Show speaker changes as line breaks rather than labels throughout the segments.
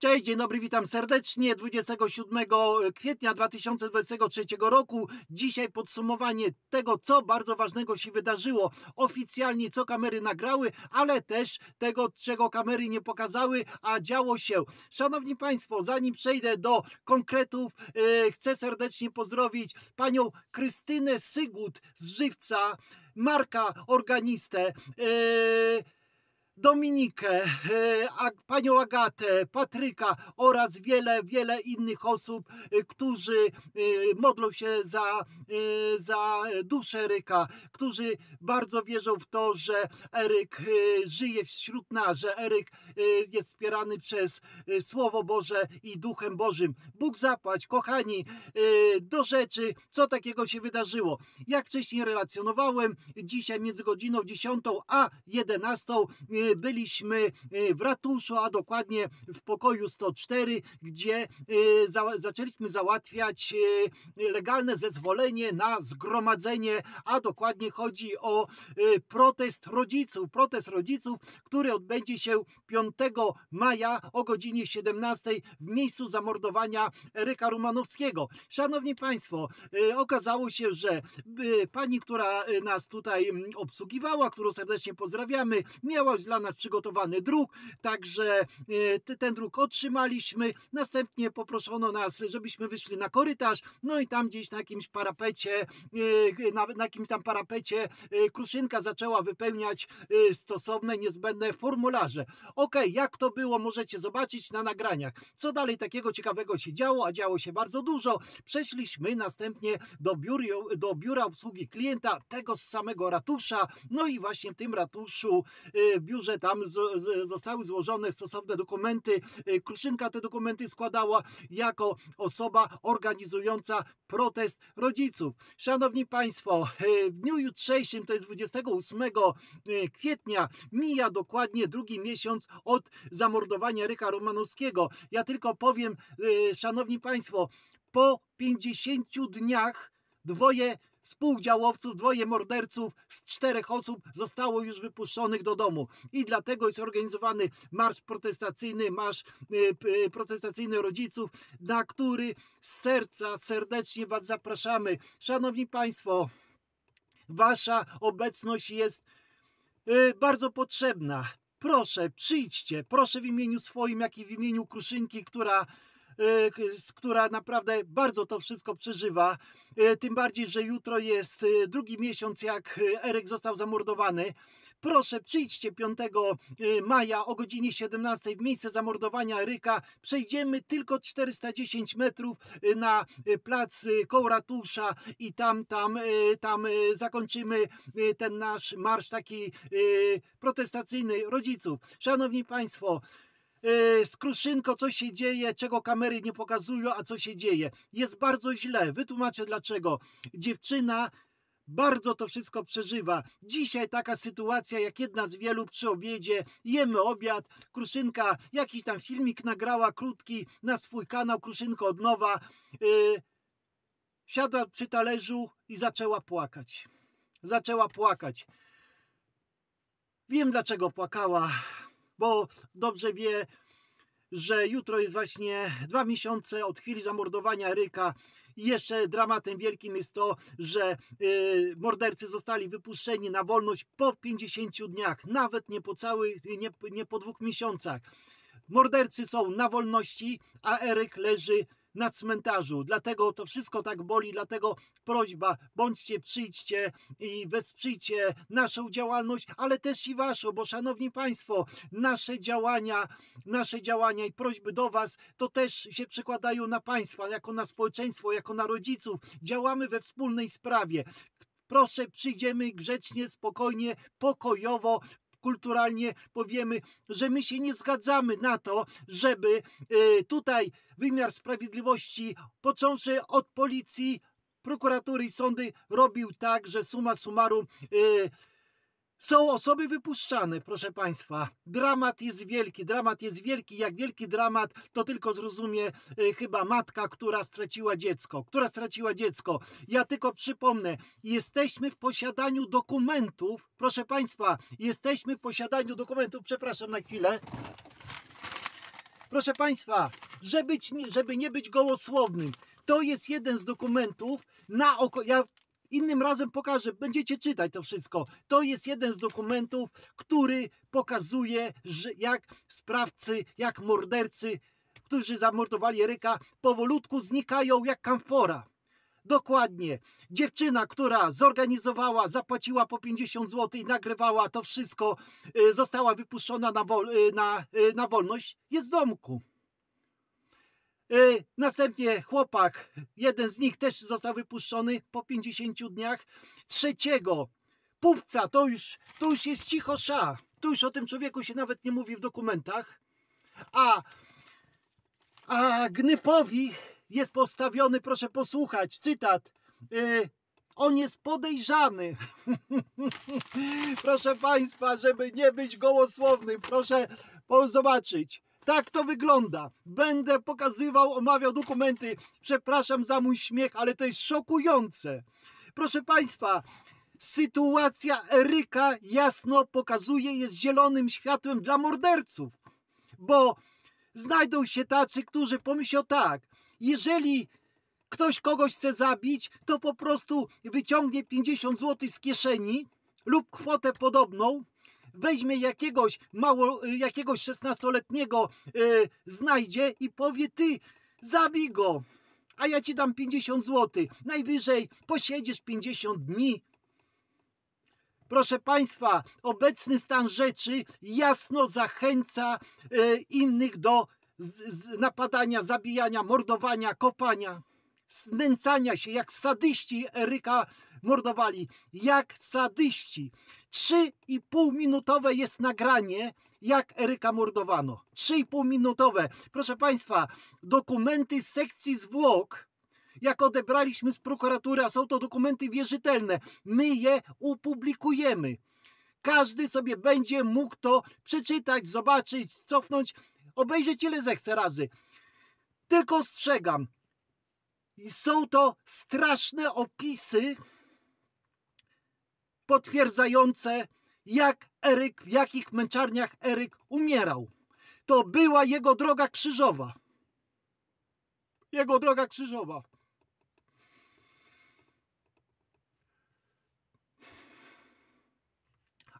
Cześć, dzień dobry, witam serdecznie. 27 kwietnia 2023 roku. Dzisiaj podsumowanie tego, co bardzo ważnego się wydarzyło. Oficjalnie, co kamery nagrały, ale też tego, czego kamery nie pokazały, a działo się. Szanowni Państwo, zanim przejdę do konkretów, yy, chcę serdecznie pozdrowić panią Krystynę Sygut z Żywca, Marka Organistę. Yy, Dominikę, e, panią Agatę, Patryka oraz wiele, wiele innych osób, e, którzy e, modlą się za, za duszę Eryka, którzy bardzo wierzą w to, że Eryk żyje wśród nas, że Eryk jest wspierany przez Słowo Boże i Duchem Bożym. Bóg zapłać, kochani, do rzeczy, co takiego się wydarzyło. Jak wcześniej relacjonowałem, dzisiaj między godziną 10 a 11 byliśmy e, w ratuszu, a dokładnie w pokoju 104, gdzie e, za, zaczęliśmy załatwiać e, legalne zezwolenie na zgromadzenie, a dokładnie chodzi o protest rodziców. Protest rodziców, który odbędzie się 5 maja o godzinie 17 w miejscu zamordowania Eryka Rumanowskiego. Szanowni Państwo, okazało się, że pani, która nas tutaj obsługiwała, którą serdecznie pozdrawiamy, miała dla nas przygotowany druk, także e, ten druk otrzymaliśmy. Następnie poproszono nas, żebyśmy wyszli na korytarz, no i tam gdzieś na jakimś parapecie, e, na, na jakimś tam parapecie e, Kruszynka zaczęła wypełniać stosowne, niezbędne formularze. Ok, jak to było, możecie zobaczyć na nagraniach. Co dalej takiego ciekawego się działo, a działo się bardzo dużo. Przeszliśmy następnie do, biur, do biura obsługi klienta, tego z samego ratusza, no i właśnie w tym ratuszu, w biurze tam z, z, zostały złożone stosowne dokumenty. Y, Kruszynka te dokumenty składała jako osoba organizująca protest rodziców. Szanowni Państwo, y, w dniu jutrzejszym, to jest 28 y, kwietnia, mija dokładnie drugi miesiąc od zamordowania Ryka Romanowskiego. Ja tylko powiem, Szanowni Państwo, po 50 dniach dwoje współdziałowców, dwoje morderców z czterech osób zostało już wypuszczonych do domu. I dlatego jest organizowany marsz protestacyjny, marsz y, protestacyjny rodziców, na który z serca serdecznie Was zapraszamy. Szanowni Państwo, Wasza obecność jest y, bardzo potrzebna. Proszę, przyjdźcie, proszę w imieniu swoim, jak i w imieniu Kruszynki, która E, która naprawdę bardzo to wszystko przeżywa. E, tym bardziej, że jutro jest e, drugi miesiąc, jak Erek został zamordowany. Proszę, przyjdźcie 5 maja o godzinie 17 w miejsce zamordowania Eryka. Przejdziemy tylko 410 metrów na plac koło ratusza i tam, tam, tam zakończymy ten nasz marsz taki protestacyjny rodziców. Szanowni Państwo, E, z Kruszynko, co się dzieje, czego kamery nie pokazują, a co się dzieje. Jest bardzo źle. Wytłumaczę dlaczego. Dziewczyna bardzo to wszystko przeżywa. Dzisiaj taka sytuacja, jak jedna z wielu przy obiedzie, jemy obiad, Kruszynka jakiś tam filmik nagrała krótki na swój kanał Kruszynko od nowa. Yy, siadła przy talerzu i zaczęła płakać. Zaczęła płakać. Wiem dlaczego płakała bo dobrze wie, że jutro jest właśnie dwa miesiące od chwili zamordowania Ryka. I jeszcze dramatem wielkim jest to, że yy, mordercy zostali wypuszczeni na wolność po 50 dniach, nawet nie po całych, nie, nie po dwóch miesiącach. Mordercy są na wolności, a Eryk leży na cmentarzu. Dlatego to wszystko tak boli, dlatego prośba, bądźcie, przyjdźcie i wesprzyjcie naszą działalność, ale też i waszą, bo szanowni państwo, nasze działania, nasze działania i prośby do was, to też się przekładają na państwa, jako na społeczeństwo, jako na rodziców. Działamy we wspólnej sprawie. Proszę, przyjdziemy grzecznie, spokojnie, pokojowo, kulturalnie powiemy, że my się nie zgadzamy na to, żeby y, tutaj wymiar sprawiedliwości, począwszy od policji, prokuratury i sądy, robił tak, że suma summarum y, są osoby wypuszczane, proszę Państwa. Dramat jest wielki, dramat jest wielki. Jak wielki dramat, to tylko zrozumie y, chyba matka, która straciła dziecko. Która straciła dziecko. Ja tylko przypomnę, jesteśmy w posiadaniu dokumentów, proszę Państwa, jesteśmy w posiadaniu dokumentów, przepraszam na chwilę. Proszę Państwa, żeby, żeby nie być gołosłownym, to jest jeden z dokumentów na oko. Ja innym razem pokażę, będziecie czytać to wszystko. To jest jeden z dokumentów, który pokazuje, że jak sprawcy, jak mordercy, którzy zamordowali Eryka, powolutku znikają jak kamfora. Dokładnie. Dziewczyna, która zorganizowała, zapłaciła po 50 zł i nagrywała to wszystko, y, została wypuszczona na, wol, y, na, y, na wolność, jest w domku. Następnie chłopak, jeden z nich też został wypuszczony po 50 dniach. Trzeciego, pupca, to już, to już jest cicho sza. Tu już o tym człowieku się nawet nie mówi w dokumentach. A, a Gnypowi jest postawiony, proszę posłuchać, cytat. Yy, on jest podejrzany. proszę Państwa, żeby nie być gołosłownym, proszę zobaczyć. Tak to wygląda. Będę pokazywał, omawiał dokumenty. Przepraszam za mój śmiech, ale to jest szokujące. Proszę Państwa, sytuacja Eryka jasno pokazuje, jest zielonym światłem dla morderców. Bo znajdą się tacy, którzy pomyślą tak, jeżeli ktoś kogoś chce zabić, to po prostu wyciągnie 50 zł z kieszeni lub kwotę podobną, weźmie jakiegoś mało, jakiegoś 16-letniego, yy, znajdzie i powie ty, zabij go, a ja ci dam 50 zł. Najwyżej posiedziesz 50 dni. Proszę Państwa, obecny stan rzeczy jasno zachęca yy, innych do z, z napadania, zabijania, mordowania, kopania, znęcania się, jak sadyści Eryka mordowali, jak sadyści. Trzy i pół minutowe jest nagranie, jak Eryka mordowano. Trzy i pół minutowe. Proszę Państwa, dokumenty z sekcji zwłok, jak odebraliśmy z prokuratury, a są to dokumenty wierzytelne, my je upublikujemy. Każdy sobie będzie mógł to przeczytać, zobaczyć, cofnąć obejrzeć ile zechce razy. Tylko ostrzegam, są to straszne opisy potwierdzające, jak Eryk, w jakich męczarniach Eryk umierał. To była jego droga krzyżowa. Jego droga krzyżowa.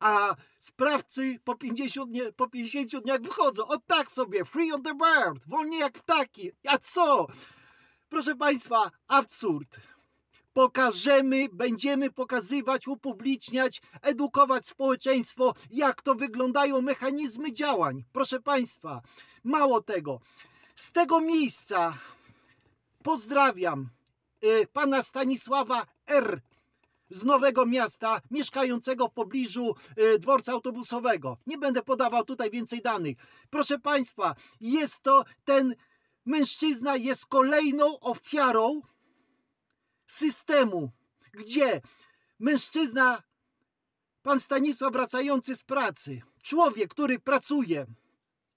a sprawcy po 50, nie, po 50 dniach wychodzą. O tak sobie, free on the bird, wolnie jak ptaki. A co? Proszę Państwa, absurd. Pokażemy, będziemy pokazywać, upubliczniać, edukować społeczeństwo, jak to wyglądają mechanizmy działań. Proszę Państwa, mało tego. Z tego miejsca pozdrawiam y, pana Stanisława R z Nowego Miasta, mieszkającego w pobliżu y, dworca autobusowego. Nie będę podawał tutaj więcej danych. Proszę Państwa, jest to ten mężczyzna, jest kolejną ofiarą systemu, gdzie mężczyzna, pan Stanisław wracający z pracy, człowiek, który pracuje,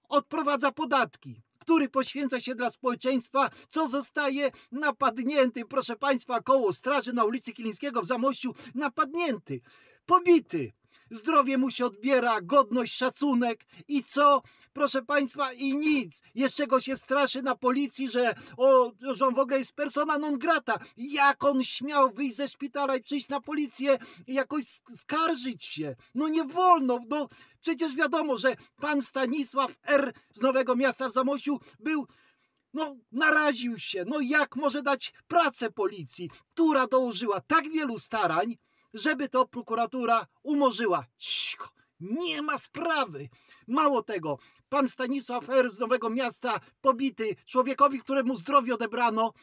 odprowadza podatki, który poświęca się dla społeczeństwa, co zostaje napadnięty, proszę Państwa, koło straży na ulicy Kilińskiego w Zamościu, napadnięty, pobity. Zdrowie mu się odbiera, godność, szacunek i co? Proszę Państwa, i nic. Jeszcze go się straszy na policji, że, o, że on w ogóle jest persona non grata. Jak on śmiał wyjść ze szpitala i przyjść na policję i jakoś skarżyć się? No nie wolno, no przecież wiadomo, że pan Stanisław R. z Nowego Miasta w Zamosiu był no, naraził się. No, jak może dać pracę policji, która dołożyła tak wielu starań, żeby to prokuratura umorzyła. Cicho, nie ma sprawy. Mało tego, pan Stanisław R. z Nowego Miasta pobity, człowiekowi, któremu zdrowie odebrano,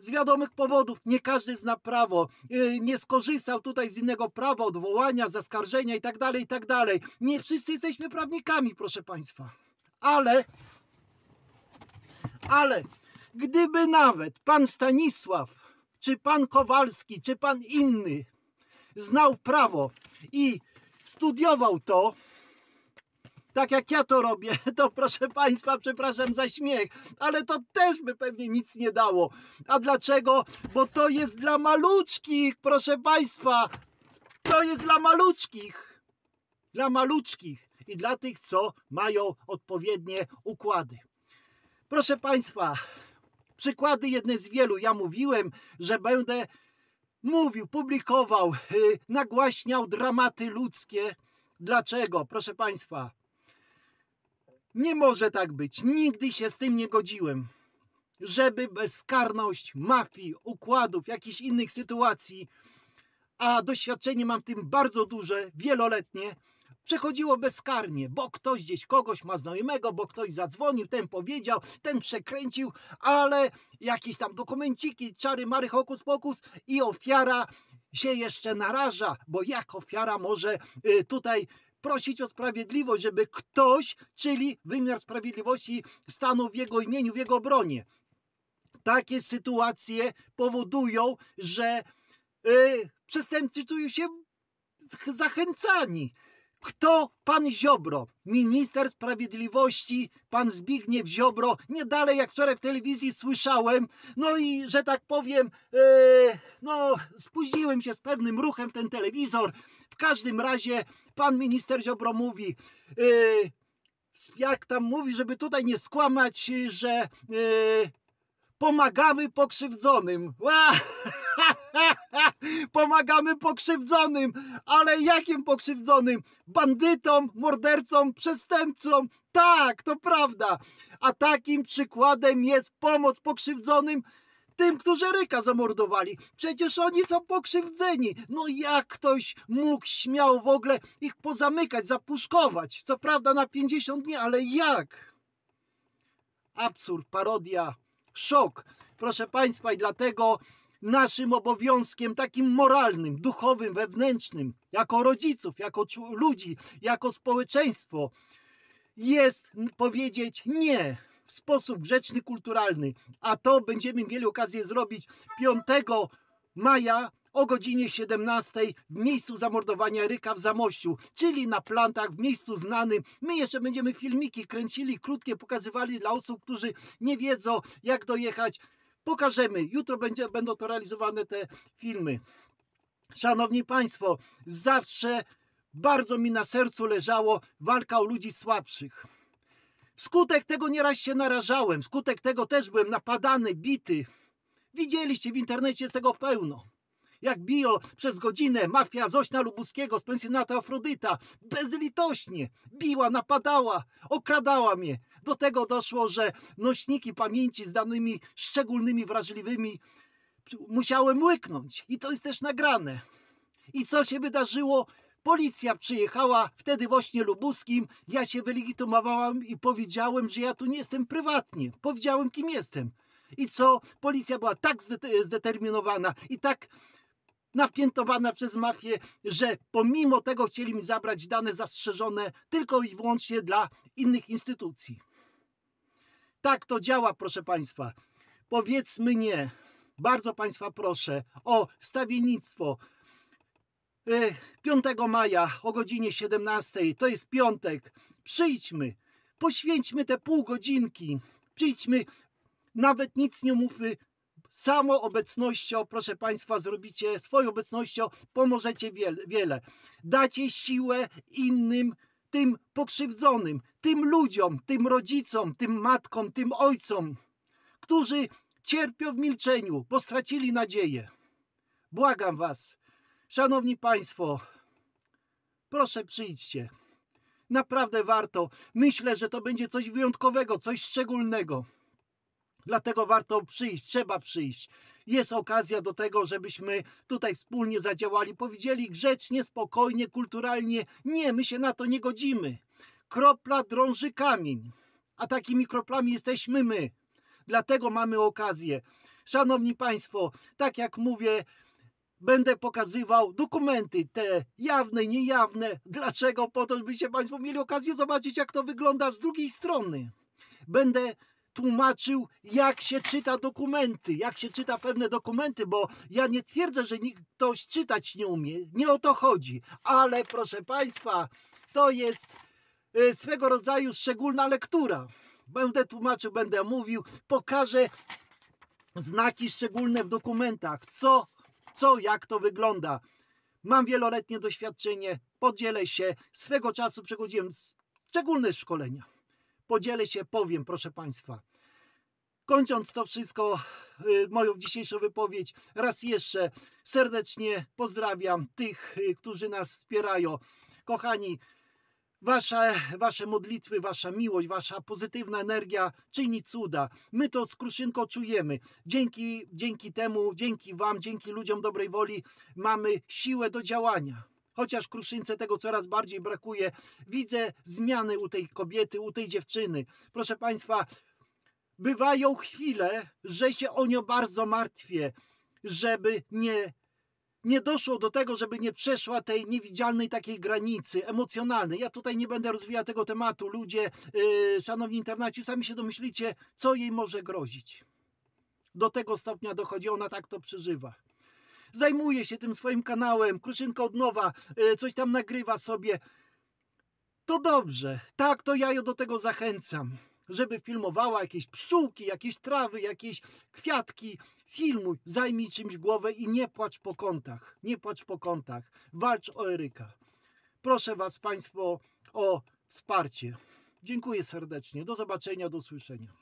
z wiadomych powodów nie każdy zna prawo, y, nie skorzystał tutaj z innego prawa, odwołania, zaskarżenia itd., tak itd. Tak nie wszyscy jesteśmy prawnikami, proszę Państwa. Ale, ale, gdyby nawet pan Stanisław czy pan Kowalski, czy pan inny znał prawo i studiował to, tak jak ja to robię, to proszę Państwa, przepraszam za śmiech, ale to też by pewnie nic nie dało. A dlaczego? Bo to jest dla maluczkich, proszę Państwa. To jest dla maluczkich. Dla maluczkich. i dla tych, co mają odpowiednie układy. Proszę Państwa, przykłady jedne z wielu. Ja mówiłem, że będę mówił, publikował, yy, nagłaśniał dramaty ludzkie. Dlaczego? Proszę Państwa, nie może tak być. Nigdy się z tym nie godziłem. Żeby bezkarność mafii, układów, jakichś innych sytuacji, a doświadczenie mam w tym bardzo duże, wieloletnie, przechodziło bezkarnie, bo ktoś gdzieś kogoś ma znajomego, bo ktoś zadzwonił, ten powiedział, ten przekręcił, ale jakieś tam dokumenciki, czary, mary, hokus pokus i ofiara się jeszcze naraża, bo jak ofiara może y, tutaj prosić o sprawiedliwość, żeby ktoś, czyli wymiar sprawiedliwości stanął w jego imieniu, w jego obronie. Takie sytuacje powodują, że yy, przestępcy czują się zachęcani. Kto? Pan Ziobro, minister sprawiedliwości, pan Zbigniew Ziobro, nie dalej jak wczoraj w telewizji słyszałem, no i że tak powiem, yy, no spóźniłem się z pewnym ruchem w ten telewizor. W każdym razie pan minister Ziobro mówi, yy, jak tam mówi, żeby tutaj nie skłamać, że yy, pomagamy pokrzywdzonym. pomagamy pokrzywdzonym, ale jakim pokrzywdzonym? Bandytom, mordercom, przestępcom. Tak, to prawda. A takim przykładem jest pomoc pokrzywdzonym tym, którzy Ryka zamordowali. Przecież oni są pokrzywdzeni. No jak ktoś mógł śmiał w ogóle ich pozamykać, zapuszkować? Co prawda na 50 dni, ale jak? Absurd, parodia, szok. Proszę Państwa, i dlatego naszym obowiązkiem takim moralnym, duchowym, wewnętrznym, jako rodziców, jako ludzi, jako społeczeństwo, jest powiedzieć nie w sposób grzeczny, kulturalny. A to będziemy mieli okazję zrobić 5 maja o godzinie 17 w miejscu zamordowania Ryka w Zamościu, czyli na plantach, w miejscu znanym. My jeszcze będziemy filmiki kręcili, krótkie, pokazywali dla osób, którzy nie wiedzą, jak dojechać. Pokażemy. Jutro będzie, będą to realizowane te filmy. Szanowni Państwo, zawsze bardzo mi na sercu leżało walka o ludzi słabszych. Wskutek tego nieraz się narażałem, wskutek tego też byłem napadany, bity. Widzieliście w internecie z tego pełno. Jak bijo przez godzinę mafia Zośna Lubuskiego z pensjonatu Afrodyta. Bezlitośnie biła, napadała, okradała mnie. Do tego doszło, że nośniki pamięci z danymi szczególnymi, wrażliwymi musiałem łyknąć. I to jest też nagrane. I co się wydarzyło? Policja przyjechała wtedy właśnie Lubuskim. Ja się wylegitymowałam i powiedziałem, że ja tu nie jestem prywatnie. Powiedziałem, kim jestem. I co? Policja była tak zdeterminowana i tak napiętowana przez mafię, że pomimo tego chcieli mi zabrać dane zastrzeżone tylko i wyłącznie dla innych instytucji. Tak to działa, proszę Państwa. Powiedzmy nie. Bardzo Państwa proszę o wstawiennictwo. 5 e, maja o godzinie 17, to jest piątek. Przyjdźmy, poświęćmy te pół godzinki. Przyjdźmy, nawet nic nie mówmy, Samo obecnością, proszę Państwa, zrobicie swoją obecnością, pomożecie wiele. Dacie siłę innym, tym pokrzywdzonym, tym ludziom, tym rodzicom, tym matkom, tym ojcom, którzy cierpią w milczeniu, bo stracili nadzieję. Błagam Was, Szanowni Państwo, proszę przyjdźcie. Naprawdę warto. Myślę, że to będzie coś wyjątkowego, coś szczególnego. Dlatego warto przyjść, trzeba przyjść. Jest okazja do tego, żebyśmy tutaj wspólnie zadziałali, powiedzieli grzecznie, spokojnie, kulturalnie. Nie, my się na to nie godzimy. Kropla drąży kamień, a takimi kroplami jesteśmy my. Dlatego mamy okazję. Szanowni Państwo, tak jak mówię, będę pokazywał dokumenty, te jawne, niejawne. Dlaczego? Po to, żebyście Państwo mieli okazję zobaczyć, jak to wygląda z drugiej strony. Będę tłumaczył, jak się czyta dokumenty, jak się czyta pewne dokumenty, bo ja nie twierdzę, że ktoś czytać nie umie. Nie o to chodzi. Ale proszę Państwa, to jest e, swego rodzaju szczególna lektura. Będę tłumaczył, będę mówił, pokażę znaki szczególne w dokumentach, co, co jak to wygląda. Mam wieloletnie doświadczenie, podzielę się. Swego czasu przechodziłem szczególne szkolenia. Podzielę się, powiem, proszę Państwa. Kończąc to wszystko, y, moją dzisiejszą wypowiedź, raz jeszcze serdecznie pozdrawiam tych, y, którzy nas wspierają. Kochani, Wasze, wasze modlitwy, wasza miłość, wasza pozytywna energia czyni cuda. My to z Kruszynką czujemy. Dzięki, dzięki temu, dzięki Wam, dzięki ludziom dobrej woli mamy siłę do działania. Chociaż Kruszynce tego coraz bardziej brakuje, widzę zmiany u tej kobiety, u tej dziewczyny. Proszę Państwa, bywają chwile, że się o nią bardzo martwię, żeby nie nie doszło do tego, żeby nie przeszła tej niewidzialnej takiej granicy emocjonalnej. Ja tutaj nie będę rozwijał tego tematu. Ludzie, yy, szanowni internaci, sami się domyślicie, co jej może grozić. Do tego stopnia dochodzi, ona tak to przeżywa. Zajmuje się tym swoim kanałem, Kruszynka od nowa, yy, coś tam nagrywa sobie. To dobrze, tak, to ja ją do tego zachęcam żeby filmowała jakieś pszczółki, jakieś trawy, jakieś kwiatki. Filmuj, zajmij czymś głowę i nie płacz po kątach. Nie płacz po kątach. Walcz o Eryka. Proszę Was Państwo o wsparcie. Dziękuję serdecznie. Do zobaczenia, do usłyszenia.